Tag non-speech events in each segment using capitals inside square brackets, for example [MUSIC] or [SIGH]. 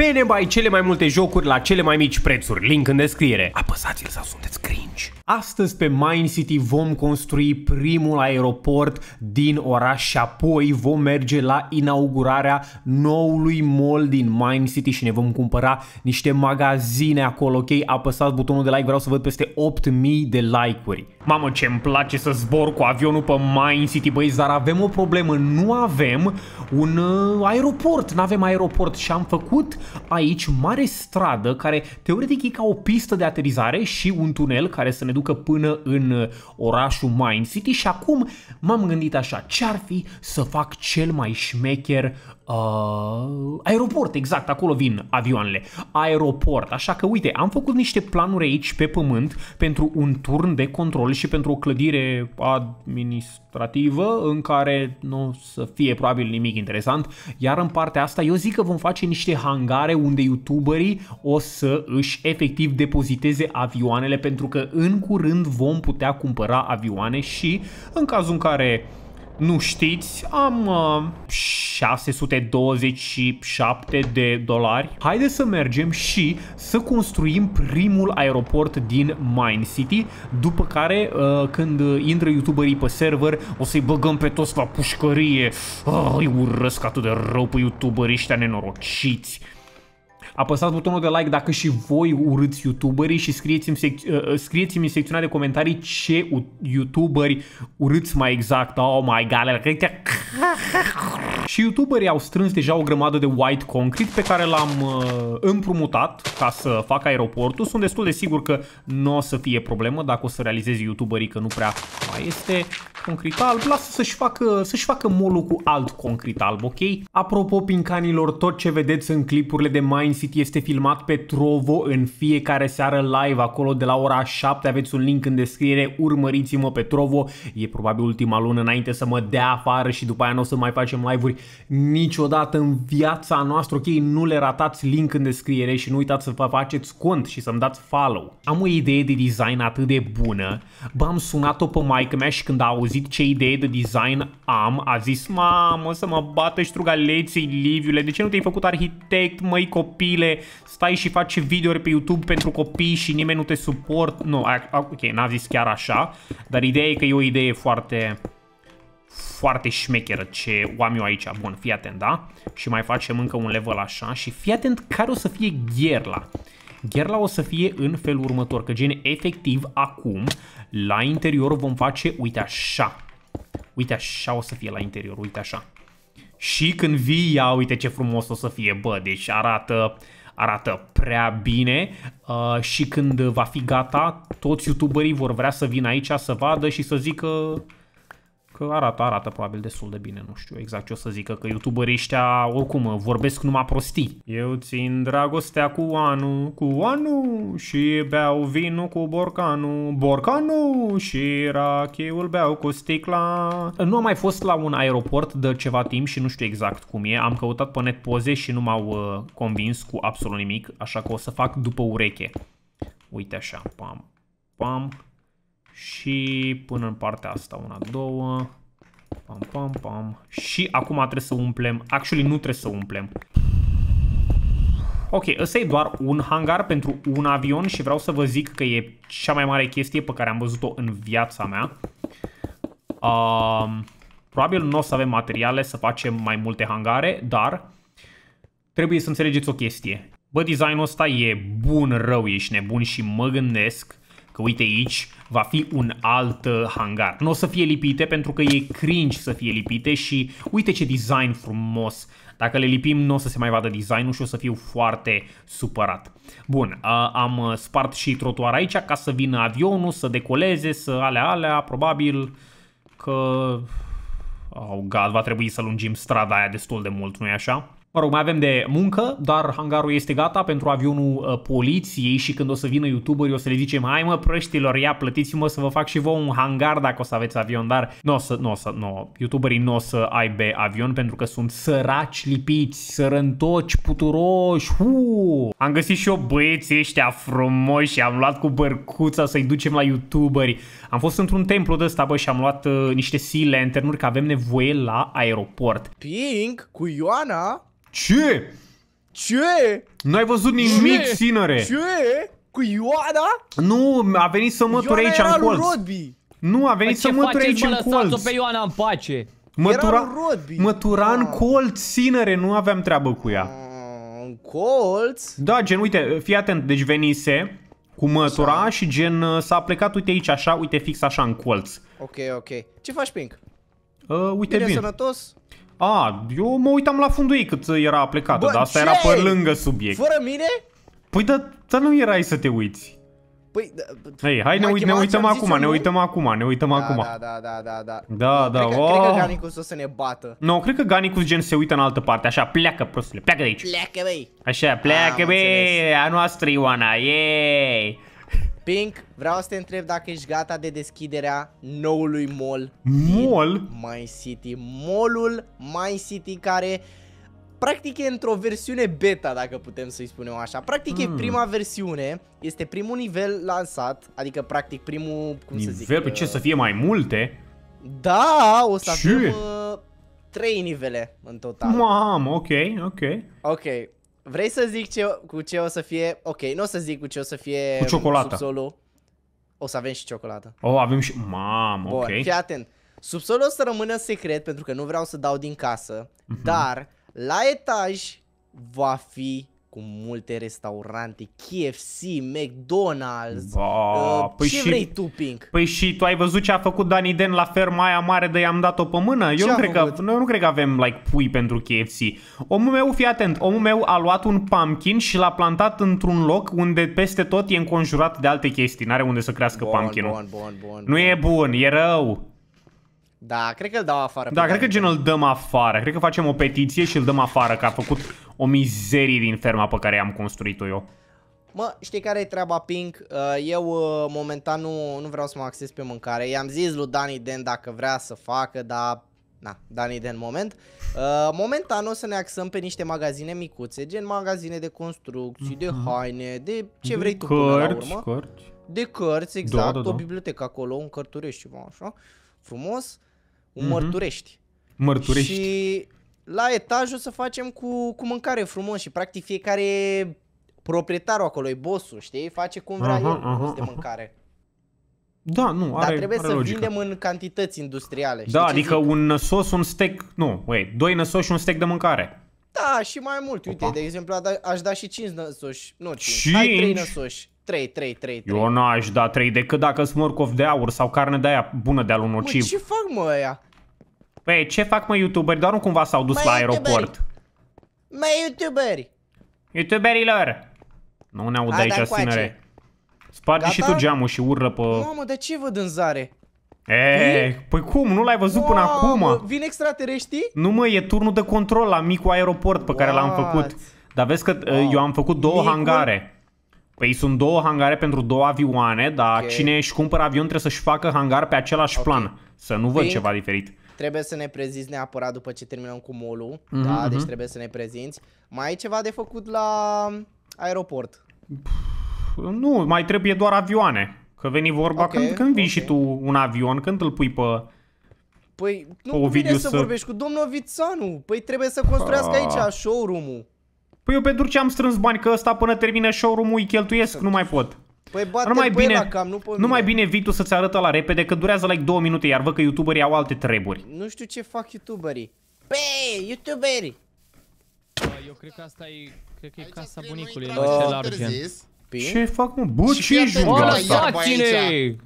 Pene bai cele mai multe jocuri la cele mai mici prețuri. Link în descriere. Apăsați-l sau sunteți cringe. Astăzi pe Mind City vom construi primul aeroport din oraș și apoi vom merge la inaugurarea noului mall din Mind City și ne vom cumpăra niște magazine acolo, ok? Apăsați butonul de like, vreau să văd peste 8000 de like-uri. Mamă, ce îmi place să zbor cu avionul pe Mind City, băi, dar avem o problemă, nu avem un uh, aeroport, nu avem aeroport și am făcut aici mare stradă care teoretic e ca o pistă de aterizare și un tunel care să ne ducă până în uh, orașul Mind City și acum m-am gândit așa, ce-ar fi să fac cel mai șmecher Uh, aeroport, exact, acolo vin avioanele. Aeroport, așa că uite, am făcut niște planuri aici pe pământ pentru un turn de control și pentru o clădire administrativă în care nu o să fie probabil nimic interesant. Iar în partea asta eu zic că vom face niște hangare unde youtuberii o să își efectiv depoziteze avioanele pentru că în curând vom putea cumpăra avioane și în cazul în care nu știți, am uh, 627 de dolari. Haideți să mergem și să construim primul aeroport din Mine City, după care uh, când intră youtuberii pe server o să-i băgăm pe toți la pușcărie. Oh, îi urăsc atât de rău pe youtuberii ăștia nenorociți. Apăsați butonul de like dacă și voi urâți youtuberii și scrieți-mi, sec- uh, scrieți în secțiunea de comentarii ce youtuberi urâți mai exact. Oh my god, și youtuberii au strâns deja o grămadă de white concrete pe care l-am uh, împrumutat ca să fac aeroportul. Sunt destul de sigur că nu o să fie problemă dacă o să realizeze youtuberii că nu prea mai este concret alb. Lasă să-și facă, să-și facă molul cu alt concret alb, ok? Apropo, pincanilor, tot ce vedeți în clipurile de Mind City este filmat pe Trovo în fiecare seară live acolo de la ora 7. Aveți un link în descriere, urmăriți-mă pe Trovo. E probabil ultima lună înainte să mă dea afară și după aia nu o să mai facem live-uri niciodată în viața noastră, ok? Nu le ratați link în descriere și nu uitați să vă faceți cont și să-mi dați follow. Am o idee de design atât de bună, bă, am sunat-o pe maică mea și când a auzit ce idee de design am, a zis, mamă, să mă bată ștrugaleții, Liviule, de ce nu te-ai făcut arhitect, măi copile, stai și faci videouri pe YouTube pentru copii și nimeni nu te suport. Nu, ok, n-a zis chiar așa, dar ideea e că e o idee foarte foarte șmecheră ce o am eu aici. Bun, fii atent, da? Și mai facem încă un level așa și fii atent care o să fie gherla. Gherla o să fie în felul următor, că gen efectiv acum la interior vom face, uite așa. Uite așa o să fie la interior, uite așa. Și când vii, ia uite ce frumos o să fie, bă, deci arată, arată prea bine. Uh, și când va fi gata, toți youtuberii vor vrea să vină aici să vadă și să zică Că arată, arată probabil destul de bine, nu știu exact ce o să zică, că youtuberii ăștia oricum vorbesc numai prostii. Eu țin dragostea cu Anu, cu Anu și beau vinul cu borcanu, borcanu și rachiul beau cu sticla. Nu am mai fost la un aeroport de ceva timp și nu știu exact cum e, am căutat pe net poze și nu m-au uh, convins cu absolut nimic, așa că o să fac după ureche. Uite așa, pam, pam, și până în partea asta, una, două. Pam, pam, pam. Și acum trebuie să umplem. Actually, nu trebuie să umplem. Ok, ăsta e doar un hangar pentru un avion și vreau să vă zic că e cea mai mare chestie pe care am văzut-o în viața mea. Uh, probabil nu o să avem materiale să facem mai multe hangare, dar trebuie să înțelegeți o chestie. Bă, designul ăsta e bun, rău, ești nebun și mă gândesc Că uite aici va fi un alt uh, hangar. Nu o să fie lipite pentru că e cringe să fie lipite și uite ce design frumos. Dacă le lipim nu o să se mai vadă designul și o să fiu foarte supărat. Bun, uh, am uh, spart și trotuar aici ca să vină avionul, să decoleze, să alea alea, probabil că... Oh, God, va trebui să lungim strada aia destul de mult, nu-i așa? Mă rog, mai avem de muncă, dar hangarul este gata pentru avionul uh, poliției și când o să vină youtuberii o să le zicem hai mă prăștilor, ia plătiți-mă să vă fac și vouă un hangar dacă o să aveți avion, dar nu o să, nu o să, nu, youtuberii nu o să aibă avion pentru că sunt săraci lipiți, sărăntoci, puturoși, uu. Am găsit și eu băieții ăștia frumoși și am luat cu bărcuța să-i ducem la youtuberi. Am fost într-un templu de ăsta, bă, și am luat uh, niște sea lanternuri că avem nevoie la aeroport. Pink cu Ioana ce? Ce? Nu ai văzut nimic, Ce? sinere. Ce? Cu Ioana? Nu, a venit să măture Ioana aici era în lui colț. Rodby. Nu, a venit Bă, să ce măture faceți, aici bă, în lăsați-o colț. pe Ioana în pace. Era Mătura, lui Rodby. mătura în Ah. colț, sinere, nu aveam treabă cu ea. Mm, Un colț? Da, gen, uite, fii atent, deci venise cu mătura Așa. și gen uh, s-a plecat, uite aici, așa, uite, fix așa în colț. Ok, ok. Ce faci, Pink? Uh, uite Bine, bine. sănătos? A, eu mă uitam la fundul ei cât era plecată, Bă, dar asta ce? era pe lângă subiect. Fără mine? Păi, dar da, nu erai să te uiți. Păi, da, Hei, hai ne, m-a uit, ne chemat uităm și am zis acum, eu ne nu? uităm acum, ne uităm da, acum. Da, da, da, da, da. Da, Nu, da, cred că, oh. cred că Ganicus o să ne bată. Nu, cred că Ganicus gen se uită în altă parte, așa, pleacă prostule, pleacă de aici. Pleacă, băi. Așa, pleacă, Am be, înțeles. a noastră Ioana, yay! Pink, vreau să te întreb dacă ești gata de deschiderea noului mall. Mall? din My City. Mallul My City care practic e într-o versiune beta, dacă putem să-i spunem așa. Practic Hmm. e prima versiune, este primul nivel lansat, adică practic primul, cum să zic... Nivel, pe ce, uh, să fie mai multe? Da, o să Ce? avem uh, trei nivele în total. Mamă, ok, ok. Ok. Vrei să zic ce, cu ce o să fie? Ok, nu o să zic cu ce o să fie Cu ciocolată. subsolul. O să avem și ciocolată. Oh, avem și... Mamă, Bun, ok. fii atent. Subsolul o să rămână secret pentru că nu vreau să dau din casă, Mhm. dar la etaj va fi cu multe restaurante, KFC, McDonald's. Ba, uh, păi ce și- vrei tu, Pink? Păi și tu ai văzut ce a făcut Dani Den la ferma aia mare de i-am dat-o pe mână? Eu Ce nu a cred, că, făcut? noi nu cred că avem like pui pentru KFC. Omul meu, fii atent, omul meu a luat un pumpkin și l-a plantat într-un loc unde peste tot e înconjurat de alte chestii. N-are unde să crească Bun, pumpkinul. bun, bun, bun. Nu e bun, e rău. Da, cred că îl dau afară. pe Da, cred că Dani. gen îl dăm afară. Cred că facem o petiție și îl dăm afară, că a făcut o mizerie din ferma pe care am construit-o eu. Mă, știi care e treaba, Pink? Uh, Eu uh, momentan nu, nu vreau să mă acces pe mâncare. I-am zis lui Dani Den dacă vrea să facă, dar... Na, Dani Den moment. Uh, momentan o să ne axăm pe niște magazine micuțe, gen magazine de construcții, de haine, de ce vrei tu până la Cărți, urmă. cărți. De cărți, exact, Da, da, o da. bibliotecă acolo, un cărturești ceva așa, frumos, un Mhm. mărturești. Mărturești. Și la etaj o să facem cu, cu mâncare frumos și practic fiecare proprietarul acolo, e bossul, știi? Face cum vrea Aha, el aha, frumos de aha. mâncare. Da, nu, are, Dar trebuie are să logică. vindem în cantități industriale. știi Da, ce adică zic? un năsos, un steak, nu, wait, doi năsoși și un steak de mâncare. Da, și mai mult. Uite, Opa. de exemplu, a da- aș da și 5 năsoși. Nu 5, hai 3 Cinci? năsoși. 3, 3, 3, 3. Eu n-aș da trei decât dacă sunt morcov de aur sau carne de aia bună de-a lui Mă, nociv. ce fac mă ăia? Păi, ce fac mă youtuberi? Doar nu cumva s-au dus Măi, la youtuberi. aeroport. Mai youtuberi! Youtuberilor! Nu ne aud Hai, aici, dai încoace. sinere. Sparge și Gata? tu geamul și urlă pe... Mamă, de ce văd în zare? E, păi cum? Nu l-ai văzut până Mamă, acum? Vin extraterestri? Nu mă, e turnul de control la micul aeroport pe care l-am What? făcut. Dar vezi că Wow. eu am făcut două Micul? hangare. Păi sunt două hangare pentru două avioane, dar Ok. cine își cumpără avion trebuie să-și facă hangar pe același Ok. plan. Să nu văd Pink? ceva diferit. Trebuie să ne prezinți neapărat după ce terminăm cu molul. Mhm, da, deci mhm. trebuie să ne prezinți. Mai ai ceva de făcut la aeroport? Nu, mai trebuie doar avioane. Că veni vorba Ok, când, când vii ok. și tu un avion, când îl pui pe... Păi nu Ovidiu vine să, să- vorbești cu domnul Vițanu. Păi trebuie să construiască Ah. aici showroom-ul. Păi eu pentru ce am strâns bani? Că ăsta până termină showroom-ul îi cheltuiesc, nu mai pot. Păi bate Nu mai pe bine, ăla cam, nu pe nu mine. mai bine vii tu să-ți arătă la repede că durează like două minute, iar văd că youtuberii au alte treburi. Nu știu ce fac youtuberii. Pe, youtuberii! Bă, Eu cred că asta e, cred că e Aici casa scrie, bunicului, nu în intra niște în largen. interzis. Pink? Ce fac, mă? Bă, Și ce fii e atent, jungla bă, Bă, asta? iar- lăsați-ne!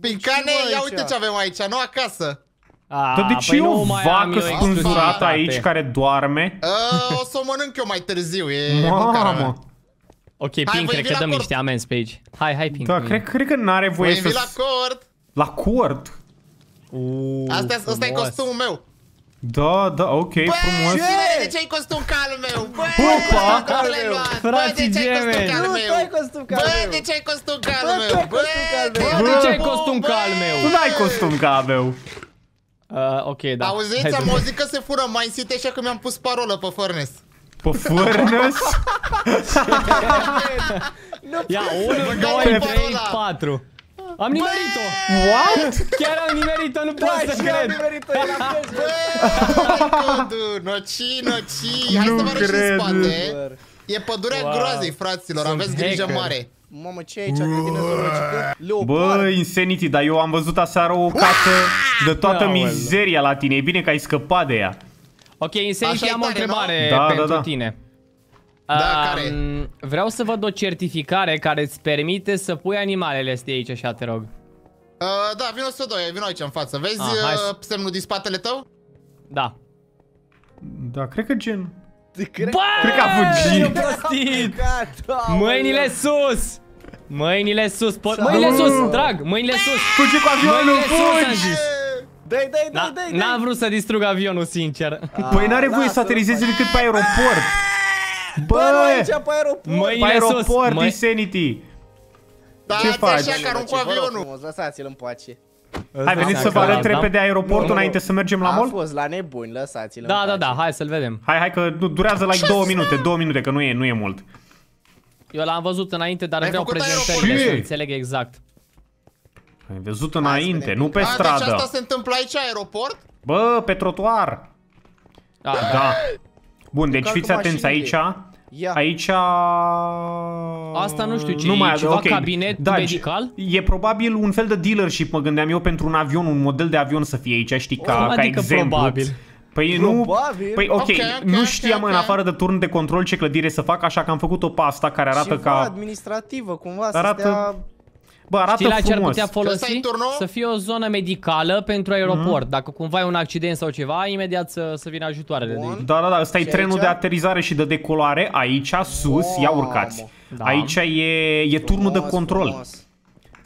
Picane, Ce, bă, ia aici? uite ce avem aici, nu acasă. A, Dar de ce păi e o nu mai am vacă eu spânzurată exclusivitate. aici care doarme? Uh, o să o mănânc eu mai târziu, e [LAUGHS] mâncarea mea. Mamă! Ok, voi Pink, cred vi că la dăm cort. niște amenzi pe aici. Hai, hai, Pink. Da, cu mine. cred, cred că n-are voie Voi să... vi la cort. La cort? Uuu, Asta, asta e frumos. costumul meu. Da, da, ok, Bă, frumos. Cine, de ce ai costum ca al meu? Bă, Opa! de ce l-ai luat? Bă, de Frații ce ai costum gemeni. ca al Nu, meu? tu ai costum ca al Bă, meu. de ce ai costum ca al Bă, tu meu? ai costum ca al meu. Bă, de ce ai bă, costum ca al meu? Tu n-ai costum ca a meu. Uh, ok, da. Auziți, Hai, am dă-mi. auzit că se fură mai City așa că mi-am pus parolă pe furnace. Pe furnace? [LAUGHS] Ia, 1, 2, Băgau 3, parola. 4. Am nimerit-o! What? Chiar am nimerit-o, nu pot să și eu am cred! nimerit-o, e la fel. [LAUGHS] Bă, codu, nociș, nociș. Hai Nu să vă arăt și cred. în spate. E pădurea Wow. groazei, fraților, Sunt aveți grijă hacker. mare. Mamă, ce e aici? Grădină zoologică? Bă, Leopard. Insanity, dar eu am văzut aseară o casă de toată Aoleu. mizeria la tine. E bine că ai scăpat de ea. Ok, Insanity, Așa e am o tare, întrebare nu? Da, pentru da, da. tine. Da, care? Um, Vreau să văd o certificare care îți permite să pui animalele astea aici, așa, te rog. Uh, da, vino să doi, vino aici în față. Vezi Ah, hai uh, să- semnul din spatele tău? Da. Da, cred că gen... Cred Bă, Cred că a fugit. e prostit! Gata, Mâinile sus! Mâinile sus! Po- mâinile sus, drag! Mâinile sus! Fugi cu avionul, Mâinile sus, am fugi! zis! Dai, dai, dai, Na- dai, N-am vrut să distrug avionul, sincer. Păi n-are voie să lasă-l, aterizeze decât pe aeroport. Bă, nu Bă, aici pe aeroport. pe Mâinile sus! aeroport, Mâi- Insanity. Da, Ce faci? așa că arunc cu Vă rog avionul. frumos, Lăsați-l în pace. Hai, veniți Ăsta să vă e arăt clar, da? repede aeroportul Nu, nu. înainte să mergem la Am mall? fost la nebuni, lăsați-l în Da, pace. da, da, hai să-l vedem. Hai, hai că nu, durează like două minute, două minute, că nu e, nu e mult. Eu l-am văzut înainte, dar Ai vreau făcut prezentările aeroport? să înțeleg exact. Ai văzut Hai să înainte, vedem. nu pe A, deci asta stradă. se întâmplă aici, aeroport? Bă, pe trotuar. Da, Da. Bun, deci Încalcă fiți atenți aici. Mașinile. Ia. Aici... Asta nu știu ce nu e, mai ceva ok. cabinet da, medical? E probabil un fel de dealership, mă gândeam eu, pentru un avion, un model de avion să fie aici, știi, ca, Cum ca adică exemplu. probabil? Păi nu, Probabil. păi ok, Ok, ok, nu ok, știam ok. în afară de turn de control ce clădire să fac, așa că am făcut o pasta care arată Ceva ca... administrativă, cumva, să Arată stea... Bă, arată Știi la ce ar frumos. putea Ăsta folosi? e turnul? Să fie o zonă medicală pentru aeroport. Dacă cumva e un accident sau ceva, imediat să, să vină ajutoarele de Bun. aici. Da, da, da, ăsta e Și trenul aici? de aterizare și de decolare, aici, sus, ia Mamă. urcați. Da. Aici e, e turnul de Frumos, control. frumos.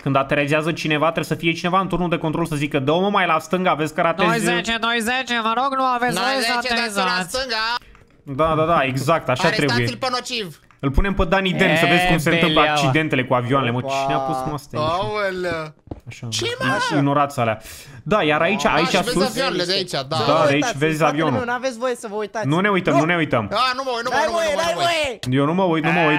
Când aterizează cineva, trebuie să fie cineva în turnul de control să zică Dă-o mă mai la stânga, vezi că ratezi... 210, 210, vă rog, nu aveți Noi voie să 10 dați la aterizați. stânga. Da, da, da, exact, așa trebuie. Arestați-l pe nociv. Îl punem pe Dani Den să E, vezi cum se întâmplă beleaua. accidentele cu avioanele. Mă, Opa. cine a pus mă astea? aici? Aoleu. Așa, Ce, mă? Ignorați alea. Da, iar aici, Ah, aici și vezi sus... avioanele de aici, da. Da, Vă de aici uitați, vezi în spatele avionul. meu, N-aveți voie să vă uitați. Nu ne uităm, nu ne uităm. Ah, nu mă uit, nu mă N-ai uit, nu mă voie, uit, nu n-ai mă uit. voie! Eu nu mă uit, nu mă uit.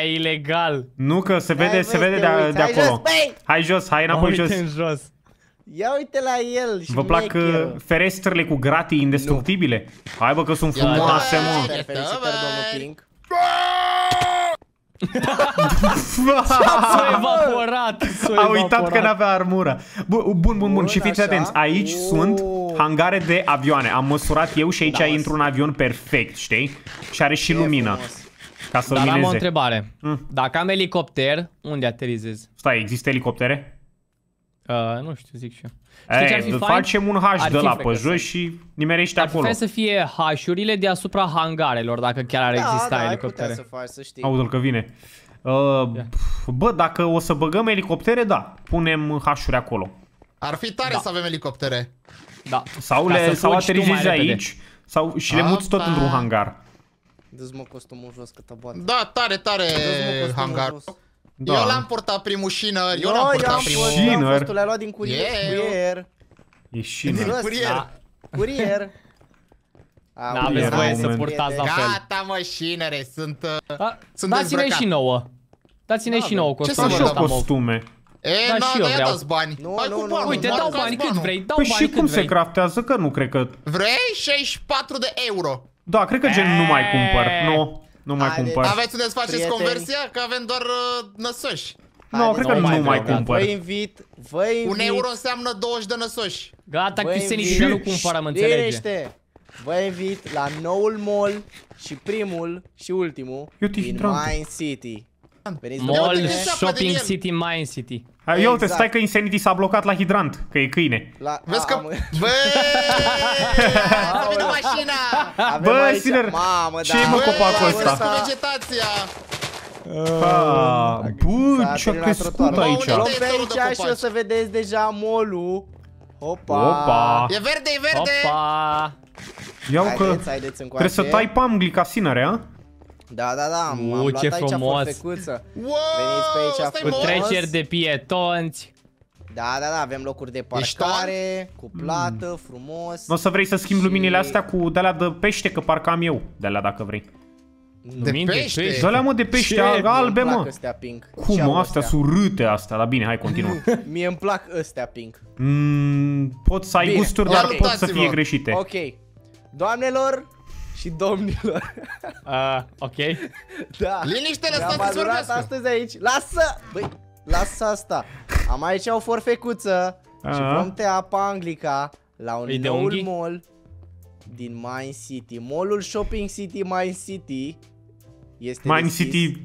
Eee, ilegal. Nu că se vede, Hai, se băi, vede să te de, uiți. de Hai acolo. jos, băi! Hai jos, hai înapoi Uite jos. în jos. Ia uite la el și Vă plac șmecheră. uh, ferestrele cu gratii indestructibile? Hai bă că sunt Ia, frumoase, da, mă. da, Felicitări, felicitări, domnul Pink. S-a evaporat. S-a A uitat că evaporat. n-avea armură. Bun, bun, bun, bun. Bun, Și fiți așa. atenți. Aici Oh. sunt hangare de avioane. Am măsurat eu și aici Da, mă. intru un avion perfect, știi? Și are și E lumină. frumos. Ca să Dar am o lumineze. întrebare. Mm. Dacă am elicopter, unde aterizez? Stai, există elicoptere? Uh, nu știu, zic și eu. Știi ce ar Ei, fi fain? facem un H Ar de fi la frecă pe să- jos și nimerește Ar fi acolo. fain să fie H-urile deasupra hangarelor, dacă chiar ar Da, exista da, ai elicoptere. putea să faci, să știi. Audă-l că vine. Uh, pf, bă, dacă o să băgăm elicoptere, da. Punem H-uri acolo. Ar fi tare Da. să avem elicoptere. Da. Sau, Ca le, să sau fugi tu mai aterizezi repede. aici sau, și le muți tot Apa. într-un hangar. Dă-ți mă costumul jos că te bat. Da, tare, tare Dă-ți mă costumul hangar. jos. Da. Eu l-am purtat primul șinăr, eu No, l-am eu purtat am primul. fost, eu am Șinăr. fost, tu le-ai luat din curier. Eu. Curier. E și Din ăsta. Curier. Da. Curier. [LAUGHS] N-aveți Era voie un să moment. purtați la fel. Gata, mă, șinere, sunt... uh, Da, Sunt Dați-ne dezbrăcat. și nouă. Dați-ne și nouă Ce costumul să și vă ăsta, eu mă. costume. E, Da, da, și da, eu ia vreau. dați bani. Nu, Hai nu, cu nu, banul, Uite, nu, dau nu, bani cât banul. vrei, dau Păi bani și cât cum se vrei. craftează? Că nu cred că... Vrei 64 de euro. Da, cred că gen nu mai cumpăr. Nu, nu mai Haideți. cumpăr. Aveți unde să faceți Prieteni. conversia? Că avem doar uh, năsoși. Nu, Haideți, cred că nu mai nu mai vreau, cumpăr. Vă invit, vă invit. Un euro înseamnă 20 de năsoși. Gata, vă Cristian invit- nici nu cumpărăm, înțelege. Liniște. Vă invit la noul mall și primul și ultimul Eu te-și din drag. Mine City. Veniți Ia Mall, uite ce se află Shopping din el. City, Mine City. Hai, Ia uite, Exact. stai că Insanity s-a blocat la hidrant, că e câine. La, Vezi a, că... am- Bă! A venit mașina! avem Bă, aici- Sinner, Mamă, ce da, e, mă, bă, copacul bă, ăsta? Cu vegetația! Ah, bă, S-a ce-a terminat crescut trotuarul. aici. Mă, Luăm unde pe e torul de aici și o copaci? să vedeți deja mall-ul. Opa. Opa. E verde, e verde! Opa! Iau că Haideți, haideți încoace. trebuie să tai pamgli ca sinere, a? Da, da, da, am, U, am luat ce aici frumos. forfecuță. Wow! Veniți pe aici Stai, Cu frumos. mă. treceri de pietonți. Da, da, da, avem locuri de Ești parcare, cu plată, frumos. Nu o să vrei să schimbi Și- luminile astea cu de-alea de pește, că parcă am eu de-alea dacă vrei. De Lumini pește? De-alea mă de pește Ce? albe, Îmi plac mă. astea pink. Cum, Și mă, au astea astea. sunt râte astea, dar bine, hai, continuă. [LAUGHS] Mie îmi plac astea pink. Mm, pot să ai Bine, gusturi, ia dar pot să luptați-vă. fie greșite. Ok. Doamnelor și domnilor. Uh, ok. Da. Liniște, Ne-am lăsați să adurat vorbească. astăzi aici. Lasă! Băi, lasă asta. Am aici o forfecuță și Aha. vom tăia pe Anglica la un E de noul unghii? mall din Mine City. Mallul Shopping City Mine City este Mine deschis. City,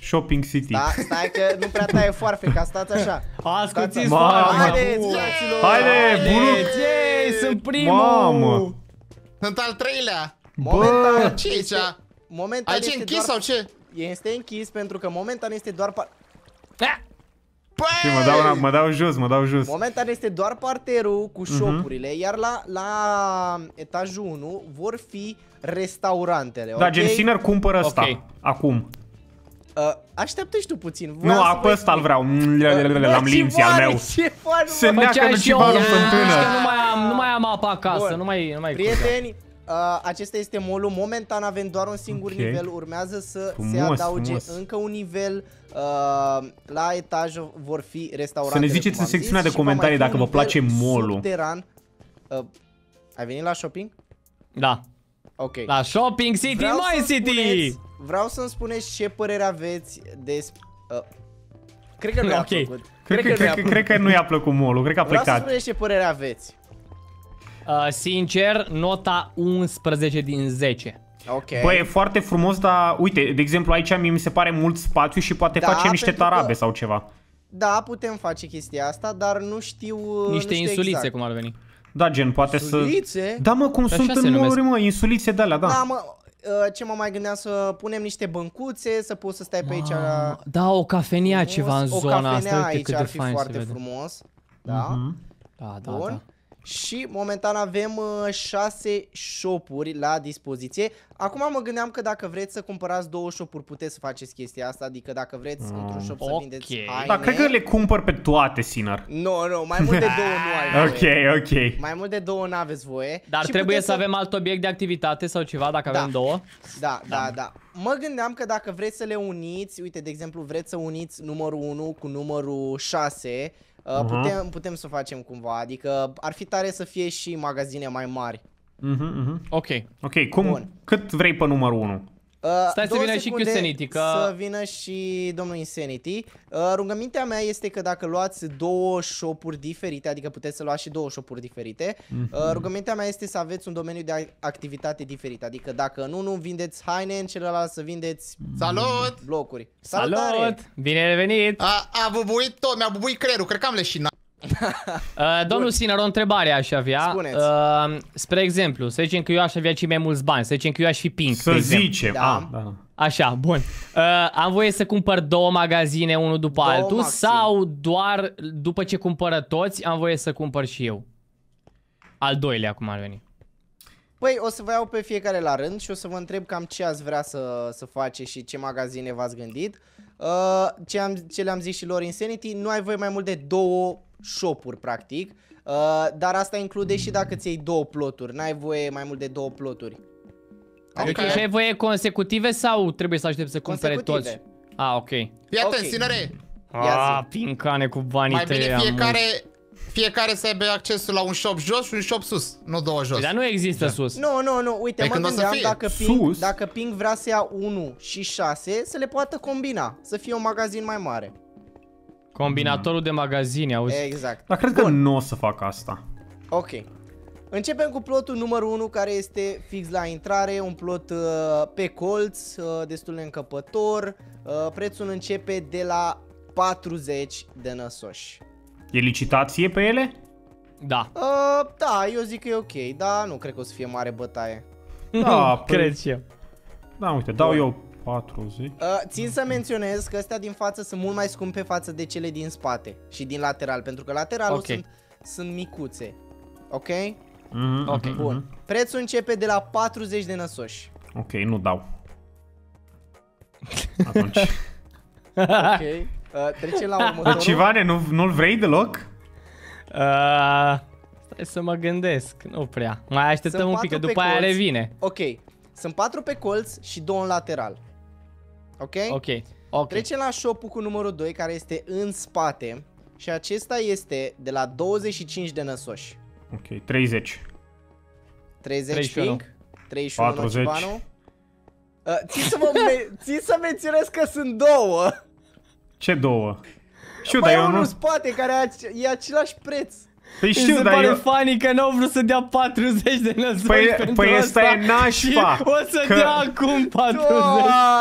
Shopping City. Da, stai că nu prea taie foarfeca, stați așa. Ascultiți Mamă. foarte Haideți, bun. fraților! Haide, bunul! Yay, sunt primul! Mamă! Sunt al treilea. Momentan Ce e este, aici? momentan Aici e este închis doar, sau ce? Este închis pentru că momentan este doar par... Ah! Și mă dau, la- mă dau jos, mă dau jos. Momentan este doar parterul cu Mhm. șopurile, iar la, la etajul 1 vor fi restaurantele, Da, ok? gen Sinner cumpără ăsta. Ok. Acum. Uh, așteaptă și tu puțin. Nu, voiam să apă vă ăsta îl explic. vreau. Bă, L-am ce linți al mare, meu. Ce faci, Se bă? neacă Făceai de și ceva eu, în ia, fântână. că nu mai am, nu mai am apă acasă, Bun. nu mai, nu mai Prieteni, uh, acesta este molul. Momentan avem doar un singur Ok. nivel. Urmează să se Frumos, adauge frumos. încă un nivel. Uh, la etaj vor fi restaurante. Să ne ziceți în secțiunea de comentarii dacă vă place mall-ul. Subteran. Uh, ai venit la shopping? Da. Ok. La Shopping City, Vreau Mine să-mi City! spuneți- vreau să-mi spuneți ce părere aveți despre... Uh, cred că nu i-a Ok. plăcut. Cred că, nu cred, i-a că, plăcut. cred că nu i-a plăcut molul, cred că a Vreau să plecat. spuneți ce părere aveți. Uh, sincer, nota 11 din 10. Ok. Băi, e foarte frumos, dar uite, de exemplu, aici mie mi se pare mult spațiu și poate Da, facem niște pentru că- tarabe sau ceva. Da, putem face chestia asta, dar nu știu uh, Niște nu știu insulițe, exact. cum ar veni. Da, gen, poate Insulițe? să... Da, mă, cum Așa sunt se în numesc. moluri, mă, insulițe de alea, da. Da, mă, uh, ce mă mai gândeam să punem niște băncuțe, să poți să stai pe aici la... Da, o cafenea frumos. ceva în o zona cafenea asta, uite aici cât de ar fi fain se foarte vede. frumos. Da? Mhm. Da, da, Bun. da. Și momentan avem uh, 6 shopuri la dispoziție. Acum mă gândeam că dacă vreți să cumpărați două shopuri puteți să faceți chestia asta, adică dacă vreți într-un shop să ok. vindeți haine. Mm. Da, cred că le cumpăr pe toate, Sinner. Nu, nu, mai mult de [LAUGHS] două nu ai Ok, voie. ok. Mai mult de două n-aveți voie. Dar Și trebuie puteți să avem alt obiect de activitate sau ceva dacă Da. avem două. Da, da, da. Mă gândeam că dacă vreți să le uniți, uite, de exemplu, vreți să uniți numărul 1 cu numărul 6, uh, Aha. putem, putem să facem cumva, adică ar fi tare să fie și magazine mai mari. Mhm, mhm. Ok. Ok, cum, Bun. cât vrei pe numărul 1? Uh, Stai să două vină și secunde Insanity, că- Să vină și domnul Insanity. Uh, rugămintea mea este că dacă luați două shopuri diferite, adică puteți să luați și două shopuri diferite, Mhm. uh, rugămintea mea este să aveți un domeniu de a- activitate diferit. Adică dacă în unul vindeți haine, în celălalt să vindeți Salut! blocuri. Salut! Salutare! Bine revenit! A, a bubuit tot, mi-a bubuit creierul, cred că am leșinat. [LAUGHS] Uh, domnul Sinner, o întrebare aș avea. Spuneți. Uh, spre exemplu, să zicem că eu aș avea cei mai mulți bani, să zicem că eu aș fi pink, de Să exemplu. zicem. Da. Ah, da. Așa, bun. Uh, am voie să cumpăr două magazine, unul după Două altul, maxim. sau doar după ce cumpără toți, am voie să cumpăr și eu? Al doilea, cum ar veni. Păi o să vă iau pe fiecare la rând și o să vă întreb cam ce ați vrea să, să faceți și ce magazine v-ați gândit. Uh, ce, am, ce le-am zis și lor Insanity, nu ai voie mai mult de două shopuri practic, uh, dar asta include și dacă ți iei două ploturi, n-ai voie mai mult de două ploturi. Adică și ai voie consecutive sau trebuie să aștept să cumpere Consecutive. toți? Ah, ok. Fii atent, Ok. sinere, Ah, zi. pincane cu banii mai tăi. bine am fiecare, fiecare să aibă accesul la un shop jos și un shop sus, nu două jos. mult. Dar nu există sus. Nu, nu, nu, uite, Păi mă când o să gândeam fie? dacă Ping, Sus? dacă Ping vrea să ia 1 și 6, să le poată combina, să fie un magazin mai mare. Combinatorul de magazine, auzi? Exact. Dar cred că nu o să fac asta. Ok. Începem cu plotul numărul 1 care este fix la intrare, un plot uh, pe colț, uh, destul de încăpător. Uh, prețul începe de la 40 de năsoși. E licitație pe ele? Da. Uh, da, eu zic că e ok, dar nu cred că o să fie mare bătaie. Da, [LAUGHS] păi- Cred și eu. Da, uite, dau eu 40. Uh, țin să menționez că astea din față sunt mult mai scumpe față de cele din spate și din lateral, pentru că lateralul Ok. sunt, sunt micuțe. Ok? Mhm, Ok. mhm, Bun. mhm. Prețul începe de la 40 de năsoși. Ok, nu dau. [LAUGHS] Atunci. Ok. [LAUGHS] Uh, trecem la [LAUGHS] următorul. Dar Civane, nu, nu-l vrei deloc? Uh, stai să mă gândesc, nu prea. Mai așteptăm Sunt un pic, că patru pe după aia colț. revine. Ok. Sunt patru pe colț și două în lateral. Ok? Ok, ok. Trecem la shop cu numărul 2 care este în spate și acesta este de la 25 de năsoși. Ok, 30. 30 31. ping. 31 40. Nocivanu. Uh, ții, să mă me- [LAUGHS] ții să menționez că sunt două. Ce două? Știu, dar Mai eu unul nu... în spate care e ace- e același preț. Păi Mi știu, se dar pare eu... funny că n-au vrut să dea 40 de năzbăi Păi- pentru păi ăsta e nașpa. Și o să Că- dea acum 40.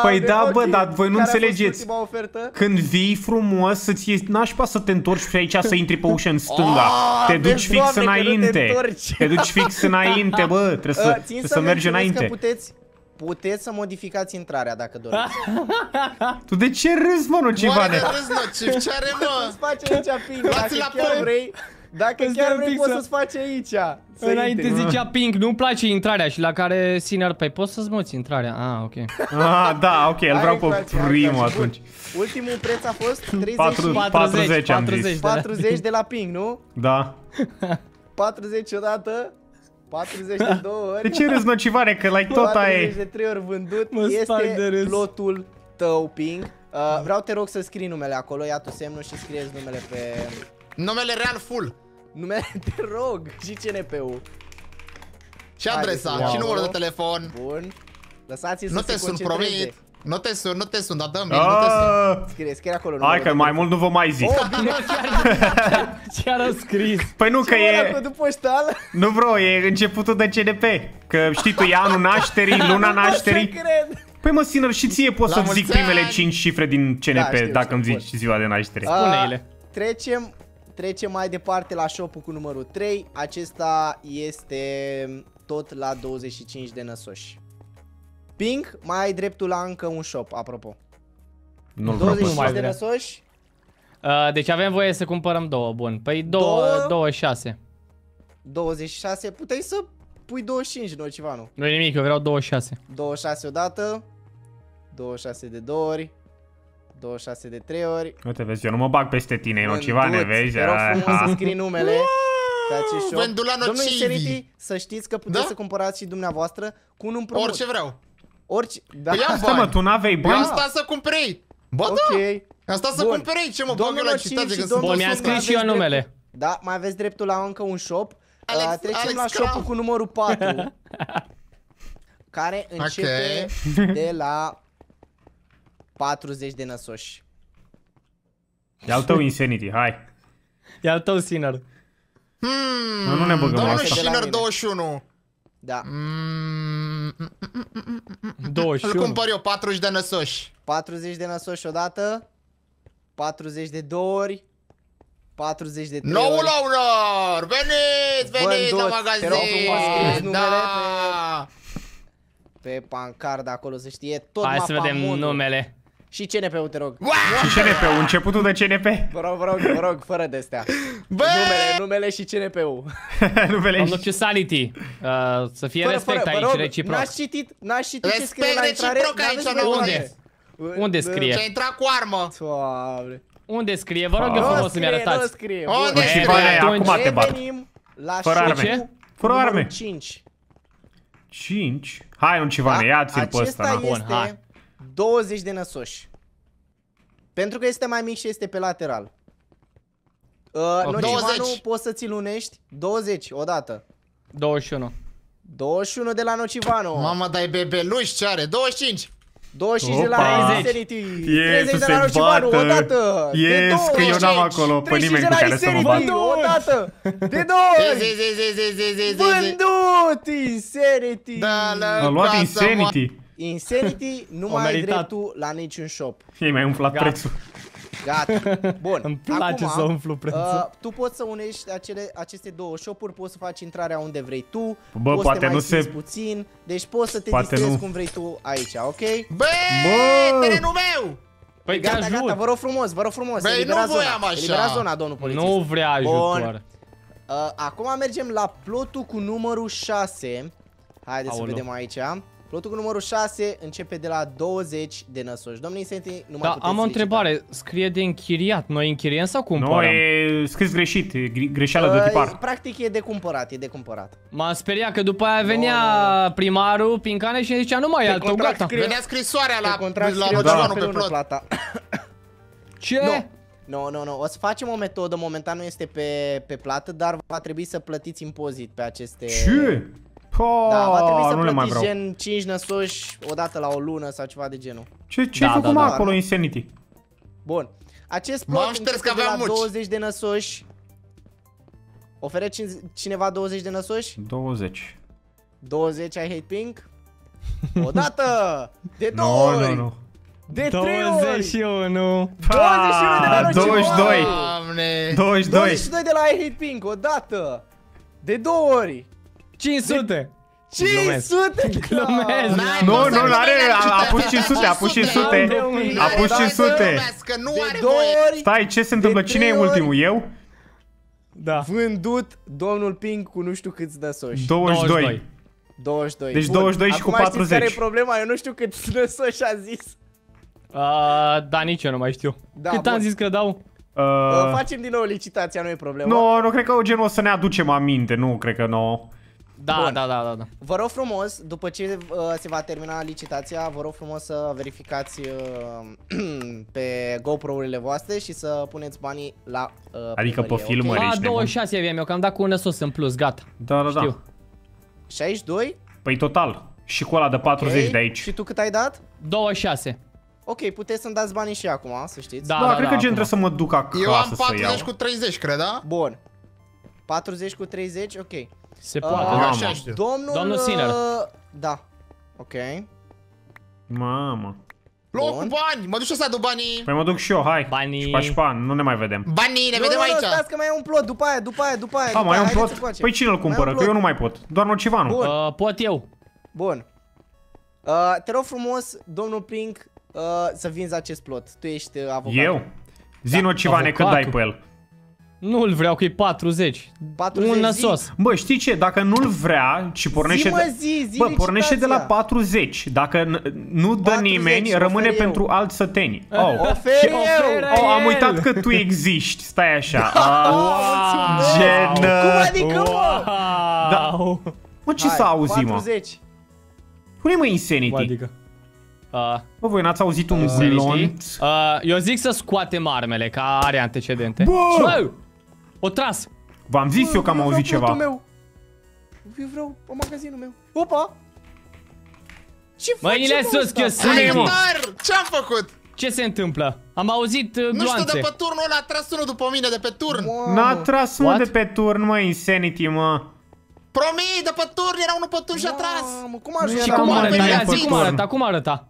Păi da, bă, dar voi nu Care a fost înțelegeți. ultima ofertă? Când vii frumos, să-ți iei nașpa să te întorci și aici să intri pe ușă în [LAUGHS] stânga. Ah, te duci vezi, fix Doamne, că nu te înainte. întorci. Te duci fix [LAUGHS] înainte, bă. Trebuie să, Uh, țin trebuie să, să mergi menționez înainte. Că puteți, puteți să modificați intrarea dacă doriți. [LAUGHS] Tu de ce râzi, mă, Moare Nocivane? de râs, nociv, ce are, Să-ți mă? faci aici ping, Luați dacă la chiar păr. vrei, dacă Îți chiar dai un vrei pic poți să- să-ți faci aici. Să Înainte intri. [LAUGHS] zicea Pink, nu-mi place intrarea și la care Sinner, păi poți să-ți moți intrarea. Ah, ok. [LAUGHS] Ah, da, ok, îl vreau Hai, pe place, hai, primul place. Bun. atunci. Ultimul preț a fost 30 Patru- și 40 am 40 zis. de la- 40 de la ping, nu? Da. 40 odată, 40 de două ori. De ce râzi, Nocivane? Că like tot 40 ai... de trei ori vândut Mă sparg de este râs. plotul tău, Ping. Uh, vreau te rog să scrii numele acolo, ia tu semnul și scrieți numele pe... Numele real full. Numele, [LAUGHS] te rog, și CNP-ul. Și Haideți adresa, să iau. și numărul de telefon. Bun. Lăsați-l Nu să te se sun, concentreze. promit. Nu te sun, nu te sun, dar dă-mi, nu te sun. Ah, Scrie, scrie acolo Hai numărul că de mai telefon. mult nu vă mai zic. Oh, bine, Ce a [LAUGHS] scris? Păi nu, că ce ăla e... codul poștal? Nu vreau, e începutul de CNP. Că știi tu, e anul nașterii, [LAUGHS] luna Nu se nașterii. cred. Păi mă, Sinner, și ție pot La să-ți zic mulți primele ani! 5 cifre din CNP Da, știu, dacă știu, îmi bun. zici ziua de naștere. A, Spune-le. Trecem, trecem mai departe la shop cu numărul 3. Acesta este tot la 25 de năsoși. Pink, mai ai dreptul la încă un shop, apropo. Nu-l vreau pe 25 mai de vrea. năsoși, Uh, deci avem voie să cumpărăm două, bun. Păi două, Două? două șase. 26, puteai să pui 25, nu ceva, nu? Nu nimic, eu vreau 26. 26 odată, 26 de două ori, 26 de trei ori. Uite, vezi, eu nu mă bag peste tine, e ceva ne Vândut. vezi? Te rog Ah, frumos să ah. scrii numele pe acest shop. Vândut la Domnul nocivi. Insanity, să știți că puteți Da? să cumpărați și dumneavoastră cu un împrumut. Orice vreau. Orice. Da. Păi ia Asta mă, bani. tu n-aveai Păi am bani? stat să cumperi. Bă, Ok. da. Am stat să Bun. cumperi. Ce mă bag Domnul eu la Nociv citație și că domnul Bun, sunt... mi-am Sunt, scris și eu aveți numele. Da, mai aveți dreptul la încă un shop. Alex- uh, trecem Alex la Crow. shopul cu numărul 4. [LAUGHS] care începe de la 40 de năsoși. E al tău Insanity, hai. E al tău, Sinner. Hmm, Nu, nu ne băgăm Domnul asta. De la Schiller mine. 21. Da. Mm, îl 21. cumpăr eu 40 de năsoși. 40 de năsoși odată. 40 de două ori. 40 de trei Noul ori. owner! Veniți, veniți Vândut. la magazin! Te rog frumos, scrieți numele da. Pe pancardă acolo să știe tot Hai să vedem mapamondul. numele. Și CNP-ul te rog. Wow! Și CNP, începutul de CNP. Vă rog, vă rog, vă rog, fără de astea. Bă! Numele, numele și CNP-ul. [LAUGHS] Numele Domnul Ciusality. Uh, să fie respect vă aici, rog, reciproc. N-ați citit, n-ați citit ce Respect scrie la intrare? reciproc N-aveți aici, voie la să unde? faceți. Unde Bă, scrie? Ce intra cu armă! Doamne. Unde scrie? Vă rog eu Nu frumos să-mi scrie, nu arătați. scrie. Unde Bun. scrie? Și Vane, atunci acum te bat. Revenim la Fără shop-ul arme. cu Fără numărul arme. 5. 5. Hai, un ceva, ne ia-ți-l pe ăsta, Acesta na. Bun, hai. este 20 de năsoși. Pentru că este mai mic și este pe lateral. Uh, Ok. Nocivanu 20. poți să ți-l unești 20 odată. 21. 21 de la Nocivanu. Mamă, dai bebeluș ce are? 25! 25 de la Opa. Insanity. E, 30 să de la se Nocivanu, bată. odată. de Yes, două că eu ori. n-am acolo pe 35 nimeni de cu la care să mă bat. Insanity, odată. De două Zi, ori. zi, zi, zi, zi, zi, zi, zi, zi. Vândut Insanity. Da, la A luat casă, Insanity. Insanity [LAUGHS] nu O mai ai meritat. dreptul la niciun shop. Ei mai umflat Gata. prețul. Gata. [LAUGHS] Bun. Îmi place Acum, să umflu prețul. Uh, tu poți să unești acele, aceste două shopuri, poți să faci intrarea unde vrei tu, Bă, poți poate să te nu mai se- simți puțin, deci poți să te Poate distrezi nu. cum vrei tu aici, ok? Bă, Bă! terenul meu! Păi te Gata, gata, ajut. vă rog frumos, vă rog frumos, Băi, elibera nu zona, voiam așa. elibera zona, domnul polițist. Nu vrea ajutor. Bun. Uh, acum mergem la plotul cu numărul 6. Haideți să Aoleu. vedem aici. Plotul cu numărul 6 începe de la 20 de năsoși. Domnul Incenti, nu mai Da, puteți am o licita. întrebare. Scrie de închiriat. Noi închiriem sau Nu, cumpărăm? e scris greșit, e gri- greșeală de Uh, tipar. Practic e de cumpărat, e de cumpărat. M-am speriat că după aia venea primarul Pincane și ne zicea nu mai e al tău, contract gata. scrie- Venea scrisoarea Pe la, contract la scrie Nocivanul doar pe pe lună plot. plata. Ce? Nu, nu, nu, nu. O să facem o metodă, momentan nu este pe, pe plată, dar va trebui să plătiți impozit pe aceste... Ce? Oh, Da, va trebui să nu le mai plătiți vreau. gen 5 năsoși odată la o lună sau ceva de genul. Ce, ce ai Da, făcut da, mă da. acolo, Insanity? Bun. Acest M-am plot șters începe că de la aveam muci. 20 de năsoși. Oferă cin- cineva 20 de năsoși? 20. 20 I hate pink. [LAUGHS] Odată! De două Nu, ori! nu, nu. De trei ori! 21. 21 de la Ah, Roci 22. Mare! Doamne. 22. 22 de la I hate pink, odată! De două ori! 500. 500! Glumesc. N-ai Nu, cum să nu, nu are, nimeni a, a pus n-are 500, a pus 500. A pus Da, 500. Că nu De are două voie. ori Stai, ce se întâmplă? Cine e trei ori. ultimul? Eu? Da. vândut domnul Pink cu nu știu câți năsoși. 22. 22. Deci Bun. 22 și Acum cu știți 40. care e problema? Eu nu știu câți [LAUGHS] năsoși a zis. Uh, da, nici eu nu mai știu. Da, Cât bun. am zis că dau? Uh, Uh, facem din nou licitația, nu e problemă. nu, nu cred că genul o să ne aducem aminte, nu cred că nu. Da, Bun. da, da, da, da. Vă rog frumos, după ce uh, se va termina licitația, vă rog frumos să verificați uh, [CLEARS THROAT] pe GoPro-urile voastre și să puneți banii la uh, Adică pe primărie, filmări. ok? A, ești nebun. 26 aveam eu, că am dat cu un năsos în plus, gata. Da, da, da. Știu. 62? Păi total. Și cu ăla de 40 Ok. de aici. Și tu cât ai dat? 26. Ok, puteți să-mi dați banii și acum, să știți. Da, Da, da, cred da, că gen acum. trebuie să mă duc acasă Eu am să iau. 40 cu 30, cred, da? Bun. 40 cu 30, ok. Se Uh, poate. Mamă. Așa știu. Domnul... Domnul Sinner. uh, Da. Ok. Mamă. Luă Bun. cu bani, mă duc și să adu banii. Păi mă duc și eu, hai. Banii. Și pa, și pa, nu ne mai vedem. Banii, ne Nu, vedem nu, nu, aici. stați că mai e un plot, după aia, după aia, după aia. A, după mai e aia, un haideți plot? încoace. Păi cine îl Mai e un cumpără? Că plot. eu nu mai pot. Doar Nocivanu. Bun. Uh, pot eu. Bun. Uh, te rog frumos, domnul Pink, uh, să vinzi acest plot. Tu ești uh, avocat. Eu? Zi Nocivane cât dai avocatul. pe el. Nu-l vreau că e 40. 40 un zi. năsos. Bă, știi ce? Dacă nu-l vrea și pornește Zi, mă, de... zi, zi Bă, pornește de la licitația. 40. Dacă n- nu dă 40, nimeni, rămâne ofer eu. pentru alt săteni. Oh. Ofer eu! oferă Oh, am el. uitat că tu existi. Stai așa. [LAUGHS] Ah, mulțumesc! gen... Cum adică, mă? Da. Wow. Mă, ce Hai, să auzi, mă? 40. Pune-mă Cum Insanity. adică? Uh, Bă, voi n-ați auzit un Insanity? glonț? Uh, eu zic să scoatem armele, că are antecedente. Bă! Și, Bă! O tras! V-am zis eu că am vreau auzit plotul ceva. Meu. Eu vreau o magazinul meu. Opa! Ce Mâinile face, mă, sus, ăsta? că sunt- Pune, mă. Ajutor! Ce-am făcut? Ce se întâmplă? Am auzit uh, Nu știu, gloanțe. de pe turnul ăla a tras unul după mine de pe turn. Mamă. N-a tras, mă, What? de pe turn, mă, Insanity, mă. Promii, de pe turn era unul pe turn și a tras. Mamă, cum ar Nu fi Și era cum mă, arăta? pe Ia turn. zi cum arăta, cum arăta?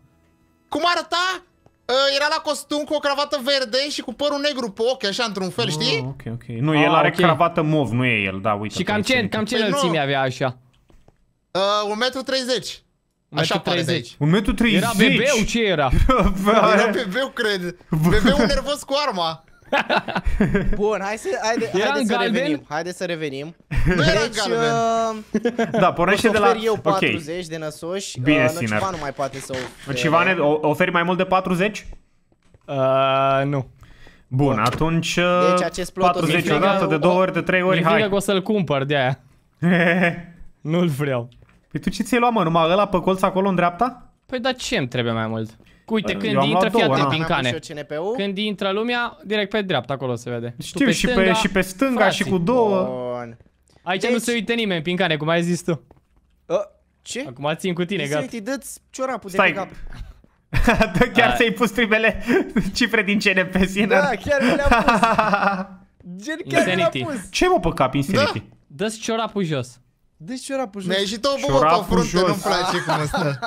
Cum arăta? Uh, era la costum cu o cravată verde și cu părul negru pe ochi, așa, într-un fel, știi? Oh, ok, ok. Nu, Ah, el are ok. cravată mov, nu e el, da, uite. Și cam ce, cam ce Păi nu. înălțime avea așa? Uh, 1,30 m. Așa Metru pare de 30. aici. Un metru 30. Era bebeu, ce era? [LAUGHS] Era bebeu, cred. Bebeu nervos cu arma. [LAUGHS] Bun, hai să, haide, Era haide în să galben? revenim. Haide să revenim. Nu era Deci, galben. uh, Da, o pornește să de la... ofer eu Ok. 40 de năsoși. Bine, uh, Sinner. Nociva nu mai poate să ofere. Civane, o- oferi mai mult de 40? Uh, nu. Bun, atunci Deci acest plot o să 40 fie- odată, de două ori, de trei ori, Mi-e frică hai. că o să-l cumpăr de aia. [LAUGHS] Nu-l vreau. Păi tu ce ți-ai luat, mă? Numai ăla pe colț acolo în dreapta? Păi dar ce îmi trebuie mai mult? Uite, Eu când am intră, luat fii două, atent na. din Mi-am pus cane. și eu CNP-ul. Când intră lumea, direct pe dreapta acolo se vede. Tu Știu, și, pe, stânga, și pe stânga frații. și cu două. Bun. Aici Deci- nu se uită nimeni, prin cane, cum ai zis tu. Uh, ce? Acum țin cu tine, gata. Insanity, dă-ți ciorapul de Stai. pe cap. [LAUGHS] Da, Chiar A. ți-ai pus primele [LAUGHS] cifre din CNP, Sinner? Da, chiar mi le-am pus. [LAUGHS] Gen, chiar mi le-am Insanity. pus. Ce mă pe cap, Insanity? Dă-ți ciorapul jos. Dă-ți ciorapul jos. Mi-a ieșit o bubă Ciorapul pe frunte, jos. nu-mi place cum stă.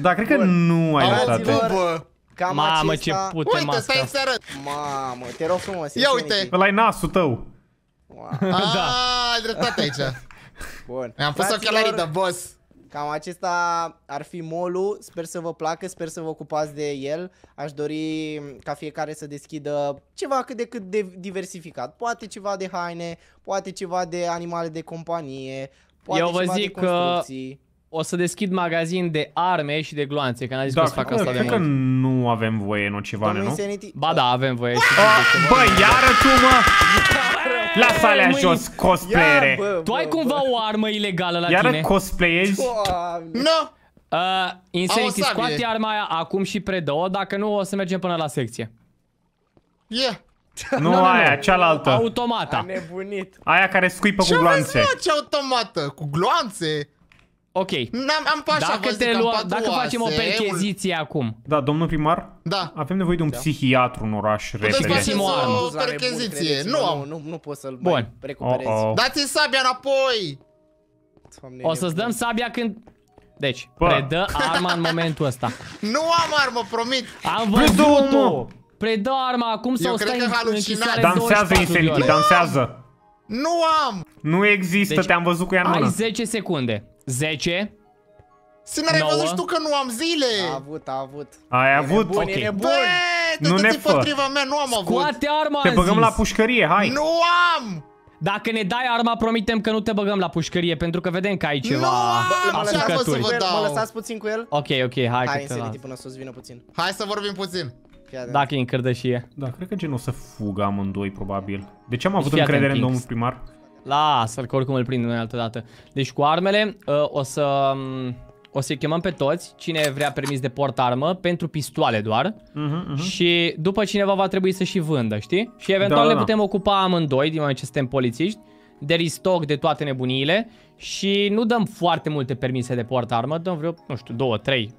Da, cred că Bun. nu ai Auzi, dreptate. bă. Bubă. Cam Mamă, ce acesta... putem Uite, stai asta. să arăt. Mamă, te rog frumos. Ia Insanity. uite. Ăla-i nasul tău. Wow. [LAUGHS] Ah, ai dreptate aici. Bun. Mi-am pus Fraților, ochelarii de boss. Cam acesta ar fi molul, sper să vă placă, sper să vă ocupați de el. Aș dori ca fiecare să deschidă ceva cât de cât de diversificat. Poate ceva de haine, poate ceva de animale de companie, poate Eu vă ceva zic de că- construcții. O să deschid magazin de arme și de gloanțe, că n-a zis că Da, o să fac cred, asta de cred că mult. nu avem voie nocivane, Domnul nu? Insanity, Ba da, avem voie. Bă, iară tu, mă! Lasă alea mâini. jos, cosplayere! Ia, bă, Tu ai bă, cumva o armă ilegală la Iară tine? cosplayezi? Doamne. Nu! Uh, Insanity, Am o sabie. scoate arma aia acum și predă-o, dacă nu o să mergem până la secție. Yeah. [LAUGHS] Nu aia, cealaltă. A Automata. nebunit. Aia care scuipă cu Ce aveți, gloanțe. mă, ce automată? Cu gloanțe? Ok. N-am, am pe așa, vă Dacă, zic, te am lua, patru dacă facem o oase, percheziție acum, Da, domnul primar, Da. avem nevoie de un psihiatru în oraș Puteți repede. face Găsim o armă. o Dus la nebun, percheziție. credeți-mă, Nu am. Nu, nu pot să-l Bun. mai recuperezi. Oh, oh. Dați-mi sabia înapoi! Doamne, o să-ți nebun. dăm sabia când... Deci, Bă. predă arma în momentul ăsta. [LAUGHS] Nu am armă, promit! Am Predă-o, văzut-o! mă! Predă arma acum sau cred stai că în halucinați. închisoare Dansează 24 de Insanity, ore. dansează. Nu am! Nu există, Deci, te-am văzut cu ea în Ai mână. 10 secunde. 10, Sinner, ai Nouă. văzut și tu că nu am zile! A avut, a avut. Ai E avut? nebun, Ok. e nebun. Bă, Nu nu ne ne fă. potriva mea, nu am avut! scoate arma Te am băgăm zis. la pușcărie, hai. Nu am! Dacă ne dai arma, promitem că nu te băgăm la pușcărie, pentru că vedem că ai ceva Nu, Mă Ce am lăsați fost să puțin vă cu el? dau? Mă lăsați puțin cu el? Ok, ok, hai, Hai, că te Insanity, las. până să-ți vină puțin. Hai să vorbim puțin. Fii atent. Dacă e în cărdășie. Da, cred că gen o să fugă amândoi, probabil. De ce am avut Fii atent, încredere în Pinks. domnul primar? Lasă-l că oricum îl prindem noi altă dată. Deci cu armele uh, o să um, o să chemăm pe toți, cine vrea permis de port armă, pentru pistoale doar. Mhm, mhm. Și după cineva va trebui să și vândă, știi? Și eventual Da, da, ne da. putem ocupa amândoi, din moment ce suntem polițiști, de restock de toate nebuniile și nu dăm foarte multe permise de port armă, dăm vreo, nu știu, două, trei.